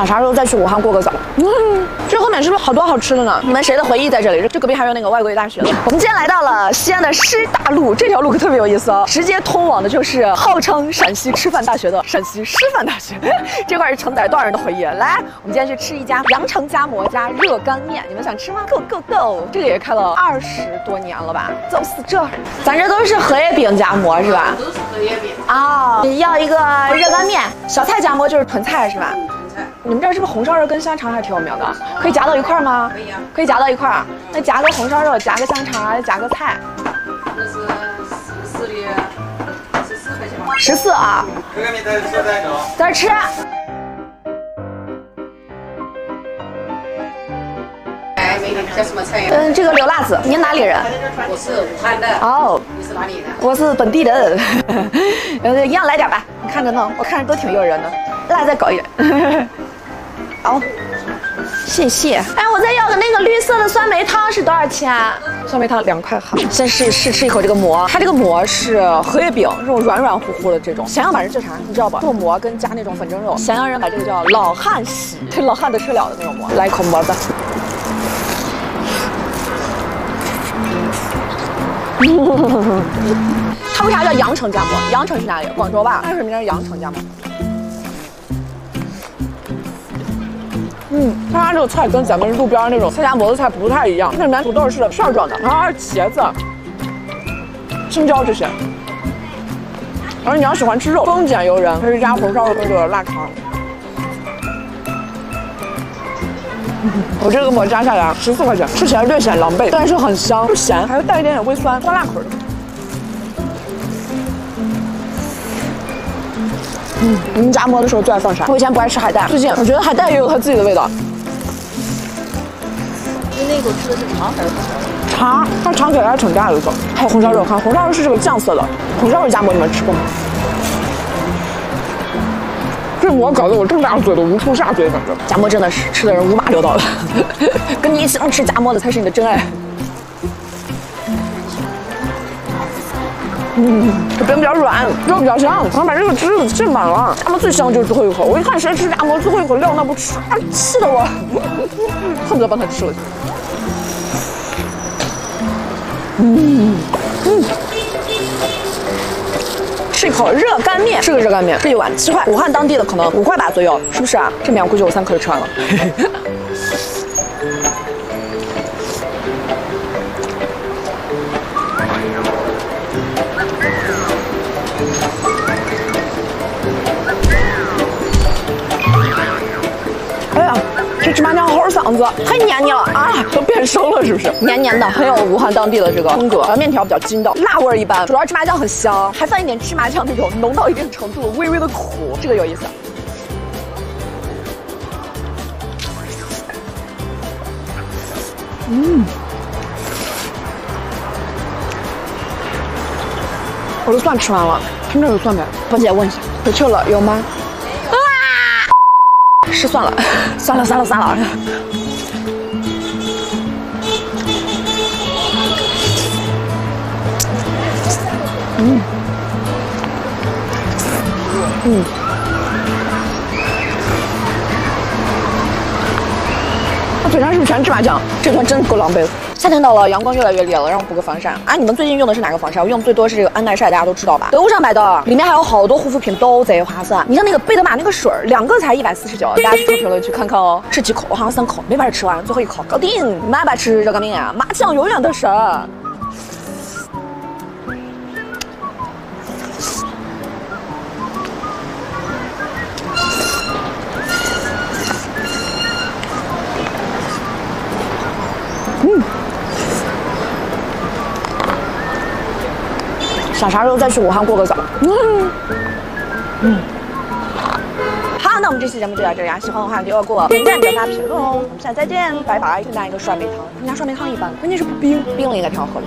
想啥时候再去武汉过个早。嗯，这后面是不是好多好吃的呢？你们谁的回忆在这里？这隔壁还有那个外国语大学。我们今天来到了西安的师大路，这条路可特别有意思哦，直接通往的就是号称陕西师范大学的陕西师范大学。这块是承载多少人的回忆？来，我们今天去吃一家羊城夹馍加热干面，你们想吃吗？Go go go！这个也开了二十多年了吧？就是这儿，咱这都是荷叶饼夹馍是吧？都是荷叶饼。哦，要一个热干面，小菜夹馍就是囤菜是吧？菜你们这儿是不是红烧肉跟香肠还挺有名的？可以夹到一块儿吗？可以啊可以夹到一块儿。那夹个红烧肉，夹个香肠，夹个菜？这是四十的十四块钱吧。十四啊，这个你在说在着。在这吃。哎，美女叫什么菜呀？嗯，这个刘辣子，您哪里人？我是武汉的。哦，你是哪里的？我是本地人。呃，一样来点吧，你看着弄，我看着都挺诱人的，辣再搞一点。好，谢谢。哎，我再要个那个绿色的酸梅汤是多少钱？酸梅汤两块哈。先试试吃一口这个馍，它这个馍是荷叶饼，这种软软乎乎的这种。咸阳版是叫啥？你知道吧？做馍跟加那种粉蒸肉，咸阳人把这个叫老汉喜，这老汉的吃了的那种馍。来一口馍吧。它为啥叫阳城夹馍？阳城是哪里？广州吧？为什么叫阳城夹馍？嗯，他家这个菜跟咱们路边那种菜夹馍的菜不太一样，它里面土豆是片状的，然后还是茄子、青椒这些。而你要喜欢吃肉，丰俭由人，可以加红烧肉和这个腊肠。我这个馍加下来十四块钱，吃起来略显狼狈，但是很香，不咸，还会带一点点微酸，酸辣口的。嗯，你们夹馍的时候最爱放啥？我以前不爱吃海带，最近我觉得海带也有它自己的味道。你那个吃的是肠还是红烧？肠，它肠给的还挺大的一个。还有红烧肉，看红烧肉是这个酱色的。红烧肉夹馍你们吃过吗？这馍搞得我张大嘴都无处下嘴，感觉夹馍真的是吃的人五马六道的，跟你一起吃夹馍的才是你的真爱。嗯，这饼比较软，肉比较香，然后把这个汁子浸满了。他们最香就是最后一口，我一看谁吃夹馍最后一口料那不吃，啊，气得我恨不得帮他吃了。嗯嗯吃一口热干面，是个热干面，这一碗七块，武汉当地的可能五块吧左右，是不是啊？这面我估计我三口就吃完了。太黏腻了啊，都变生了是不是？黏黏的，很有武汉当地的这个风格。呃，面条比较筋道，辣味儿一般，主要芝麻酱很香，还放一点芝麻酱那种浓到一定程度微微的苦，这个有意思。嗯，我的蒜吃完了，他们这有蒜没？波姐问一下，回去了有吗？啊！失 算了，算了算了算了。嗯，嗯。嘴上是不是全芝麻酱？这顿真够狼狈的。夏天到了，阳光越来越烈了，让我补个防晒。啊，你们最近用的是哪个防晒？我用的最多是这个安耐晒，大家都知道吧？德物上买的，里面还有好多护肤品，都贼划算。你像那个贝德玛那个水，两个才一百四十九，大家去评论区看看哦。吃几口？我好像三口，没把它吃完，最后一口搞定。你们爱不爱吃热干面啊？麻酱永远的神。想啥时候再去武汉过个早。嗯嗯。好，那我们这期节目就到这里啊！喜欢的话别忘给我点赞、转发、评论哦。我们下次再见，拜拜！再拿一个酸梅汤，他们家酸梅汤一般，关键是不冰，冰了应该挺好喝的。